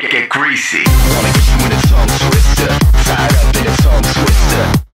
Get, get greasy.